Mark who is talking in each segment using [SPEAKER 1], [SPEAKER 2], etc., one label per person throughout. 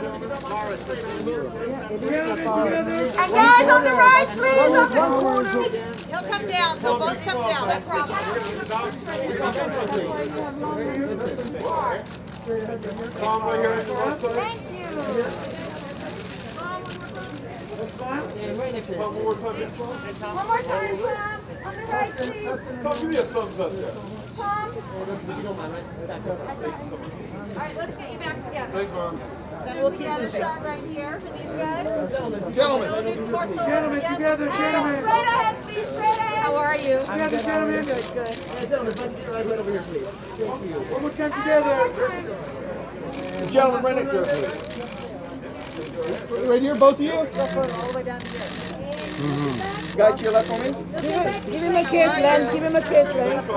[SPEAKER 1] And guys on the right, please, on the corner.
[SPEAKER 2] He'll come down. They'll both come down. I promise.
[SPEAKER 3] Tom, right here at the.
[SPEAKER 1] Thank you.
[SPEAKER 3] Tom, one more time, next one.
[SPEAKER 1] One more time, Tom. On the right, please.
[SPEAKER 3] Tom, give me a thumbs up there.
[SPEAKER 1] Tom. All right, let's get you back together.
[SPEAKER 3] Thanks, Mom.
[SPEAKER 2] Then we'll keep moving.
[SPEAKER 1] shot right here for these guys.
[SPEAKER 4] Gentlemen.
[SPEAKER 1] We'll do some more solos
[SPEAKER 4] Gentlemen, together,
[SPEAKER 1] And
[SPEAKER 4] gentlemen.
[SPEAKER 1] Straight ahead, please, straight ahead.
[SPEAKER 2] How are you?
[SPEAKER 4] Together, gentlemen.
[SPEAKER 2] Good, good. Gentlemen, if I can get right over here, please.
[SPEAKER 4] One more time ah, together.
[SPEAKER 5] Gentlemen, right next to her, please. Right here, both of you. Guy to your left for me.
[SPEAKER 6] Give him a kiss, Lance. Give him a kiss, Lance.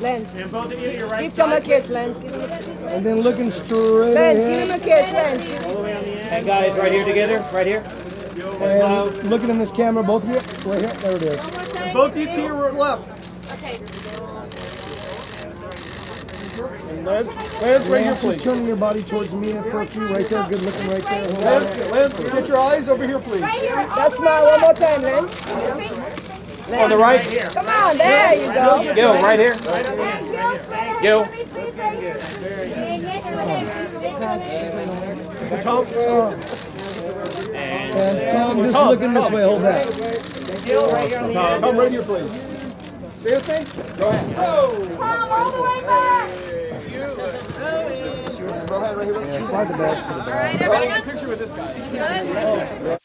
[SPEAKER 6] Lance.
[SPEAKER 7] And both of you to your right
[SPEAKER 6] Give Tom a kiss, Lance. Give him a kiss.
[SPEAKER 4] And then looking straight
[SPEAKER 6] Lance, give him a kiss, Lance.
[SPEAKER 7] All the way on the end.
[SPEAKER 8] And guys, right here together, right here.
[SPEAKER 4] and looking in this camera, both of you. Right here, there it is.
[SPEAKER 1] One.
[SPEAKER 5] Both of you to your left.
[SPEAKER 1] Okay.
[SPEAKER 5] And Lance, Lance, right here,
[SPEAKER 4] Lance, just
[SPEAKER 5] please.
[SPEAKER 4] turning your body towards me for a few, right there. Good looking right there. Hold on.
[SPEAKER 5] Lance, Lance, get your eyes over here, please.
[SPEAKER 1] Right here.
[SPEAKER 6] That's
[SPEAKER 1] the way
[SPEAKER 6] smile. One more time, Lance.
[SPEAKER 8] On the right.
[SPEAKER 6] Come on, there you go.
[SPEAKER 8] Gil, right here.
[SPEAKER 1] Gil, straight ahead.
[SPEAKER 8] Gil.
[SPEAKER 1] Let me see your face. And yes, your name, please. Your name.
[SPEAKER 5] Tom,
[SPEAKER 4] And Tom, just looking this way. Hold that.
[SPEAKER 5] Tom, right here, please. See your thing? Go ahead.
[SPEAKER 1] Tom, all the way back.
[SPEAKER 5] Go ahead, right here.
[SPEAKER 4] Slide the bag.
[SPEAKER 2] All right, everyone.
[SPEAKER 5] Picture with this guy.
[SPEAKER 2] Good.